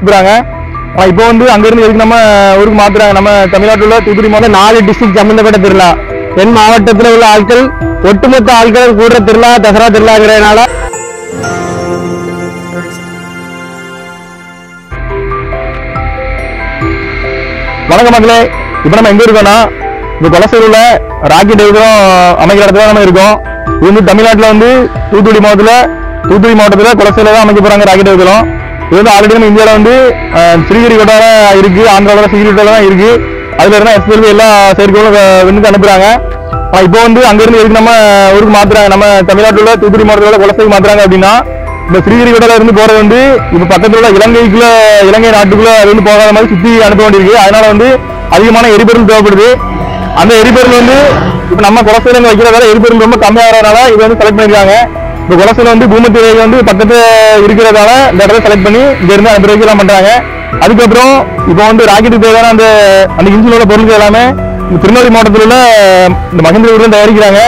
அனுப்புறாங்க ஆனால் இப்போ வந்து அங்கேருந்து எதுக்கு நம்ம ஊருக்கு மாத்துறாங்க? நம்ம தமிழ்நாட்டில் உள்ள தூத்துக்குடி மாவட்டம் நாலு டிஸ்ட்ரிக்ட் சம்மந்தப்பட்ட திருவிழா. தென் மாவட்டத்தில் உள்ள ஆட்கள் ஒட்டுமொத்த ஆட்கள் கூடுற திருவிழா தசரா திருவிழாங்கிறதுனால. வணக்கம் மக்களே. இப்போ நம்ம எங்க இருக்கோம்னா இந்த கொலசூரில் ராக்கெட் எதுவும் அமைக்கிற இடத்துல நம்ம இருக்கோம். இது வந்து தமிழ்நாட்டில் வந்து தூத்துக்குடி மாவட்டத்தில் தூத்துக்குடி மாவட்டத்தில் கொலசூரில் தான் அமைக்க போறாங்க ராக்கெட் எதுவும் இது வந்து ஆல்ரெடி நம்ம இந்தியாவில் வந்து அஹ், ஸ்ரீஹரிகோட்டால இருக்கு ஆந்திராவில் ஸ்ரீஹரிகோட்டால தான் இருக்கு. அதுல இருந்தா எஸ்பிஎல் எல்லா செயற்கைகளும் விண்ணுக்கு அனுப்புறாங்க. ஆனால் இப்போ வந்து அங்கேருந்து எதுக்கு நம்ம ஊருக்கு மாத்துறாங்க? நம்ம தமிழ்நாட்டில் உள்ள தூத்துக்குடி மாவட்டத்தில் உள்ள மாற்றுறாங்க மாத்துறாங்க அப்படின்னா இந்த ஸ்ரீஹரிகோட்டால இருந்து போறது வந்து இப்போ பக்கத்தில் உள்ள இலங்கைக்குள்ள இலங்கை நாட்டுக்குள்ள இருந்து போகாத மாதிரி சுத்தி அனுப்ப வேண்டியிருக்கு. அதனால வந்து அதிகமான எரிபொருள் தேவைப்படுது. அந்த எரிபொருள் வந்து இப்போ நம்ம குலசையில வைக்கிறதால எரிபொருள் ரொம்ப கம்மியாகிறதுனால இது வந்து செலக்ட் பண்ணியிருக்காங்க இப்போ குலசையில வந்து பூமத்தி ரேகை வந்து பக்கத்து இருக்கிறதால இந்த இடத்த செலக்ட் பண்ணி இங்கேருந்து அந்த ரேகெல்லாம் பண்ணுறாங்க அதுக்கப்புறம் இப்போ வந்து ராக்கெட்டுக்கு தேவையான அந்த அந்த இன்ஜின் உள்ள பொருட்கள் எல்லாமே திருநெல்வேலி மாவட்டத்தில் உள்ள இந்த மகேந்திரபுரம் தயாரிக்கிறாங்க.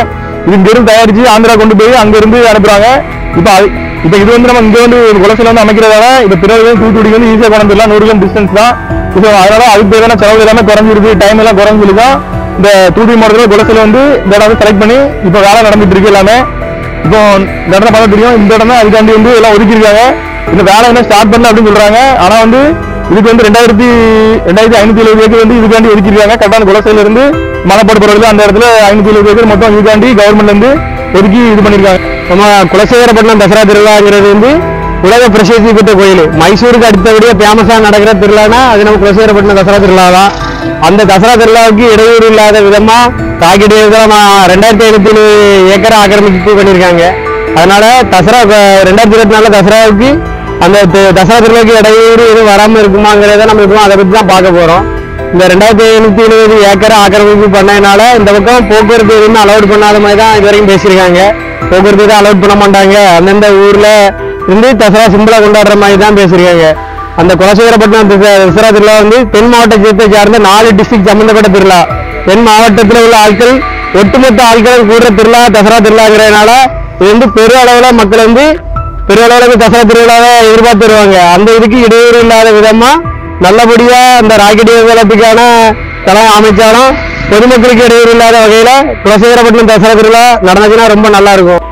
இது இங்க தயாரித்து ஆந்திரா கொண்டு போய் அங்கேருந்து அனுப்புகிறாங்க இப்போ இப்ப அது இது வந்து நம்ம இங்கே வந்து ஒரு வந்து அமைக்கிறதால இப்போ திருநெல்வேலி தூத்துக்குடி வந்து ஈஸியாக கொண்டு வந்துடலாம். நூறு கிலோ டிஸ்டன்ஸ் தான். இப்போ அதனால அதுக்கு தேவையான செலவு எல்லாமே குறைஞ்சிருக்கு டைம் எல்லாம் குறைஞ்சிருக்கு இந்த தூத்துக்குடி மாவட்டத்தில் குலசில வந்து இந்த இடம் செலக்ட் பண்ணி இப்போ வேலை நடந்துட்டு இருக்கு எல்லாமே. இப்போ இந்த இடத்துல பார்த்தா தெரியும் இந்த இடம் தான் அதுக்காண்டி வந்து எல்லாம் ஒதுக்கியிருக்காங்க. இந்த வேலை என்ன ஸ்டார்ட் பண்ணல அப்படின்னு சொல்றாங்க. ஆனா வந்து இதுக்கு வந்து ரெண்டாயிரத்தி ரெண்டாயிரத்தி ஐநூத்தி எழுபது ஏக்கர் வந்து இதுக்காண்டி ஒதுக்கியிருக்காங்க. கரெக்டான குலசையில இருந்து மலைப்பாடு போறது அந்த இடத்துல ஐநூத்தி எழுபது ஏக்கர் மொத்தம் இதுக்காண்டி கவர்மெண்ட்ல இருந்து ஒதுக்கி இது பண்ணிருக்காங்க நம்ம குலசேகரப்பட்டினம் தசரா திருவிழாங்கிறது வந்து உலக பிரசித்தி பெற்ற கோயில். மைசூருக்கு அடுத்தபடியே ஃபேமஸாக நடக்கிற திருவிழானா அது நம்ம குலசேகரப்பட்டினம் தசரா திருவிழா தான் அந்த தசரா திருவிழாவுக்கு இடையூறு இல்லாத விதமா நான் ரெண்டாயிரத்தி ஐநூத்தி ஏக்கரை ஆக்கிரமிப்பு பண்ணியிருக்காங்க. அதனால தசரா ரெண்டாயிரத்தி இருபத்தி நாலு தசராவுக்கு அந்த தசரா திருவிழாவுக்கு இடையூறு எதுவும் வராமல் இருக்குமாங்கிறத நம்ம இப்போ அதை பற்றி தான் பார்க்க போகிறோம் இந்த ரெண்டாயிரத்தி ஐநூத்தி எழுபது ஏக்கரை ஆக்கிரமிப்பு பண்ணதுனால இந்த பக்கம் போக்குவரத்து எதுவுமே அலோட் பண்ணாத மாதிரி தான் இது வரைக்கும் பேசியிருக்காங்க. போக்குவரத்து எதுவும் அலோட் பண்ண மாட்டாங்க. அந்தந்த ஊர்ல இருந்து தசரா சிம்பிளா கொண்டாடுற மாதிரி தான் பேசியிருக்காங்க. அந்த குலசேகரப்பட்டினம் தச- தசரா திருவிழா வந்து தென் மாவட்டத்தை சார்ந்த நாலு டிஸ்ட்ரிக்ட் சம்பந்தப்பட்ட திருவிழா. தென் மாவட்டத்தில் உள்ள ஆட்கள் ஒட்டுமொத்த ஆட்கள் கூடுற திருவிழா தசரா திருவிழாங்கிறதுனால இது வந்து பெரு அளவில் மக்கள் வந்து பெரிய அளவுக்கு தசரா திருவிழாவை எதிர்பார்த்து வருவாங்க. அந்த இதுக்கு இடையூறு இல்லாத விதமா நல்லபடியா அந்த ராக்கெட் ஏவுதளத்துக்கான தளம் அமைச்சாலும் பொதுமக்களுக்கு இடையூறு இல்லாத வகையில குலசேகரப்பட்டினம் தசரா திருவிழா நடந்துச்சுன்னா ரொம்ப நல்லா இருக்கும்.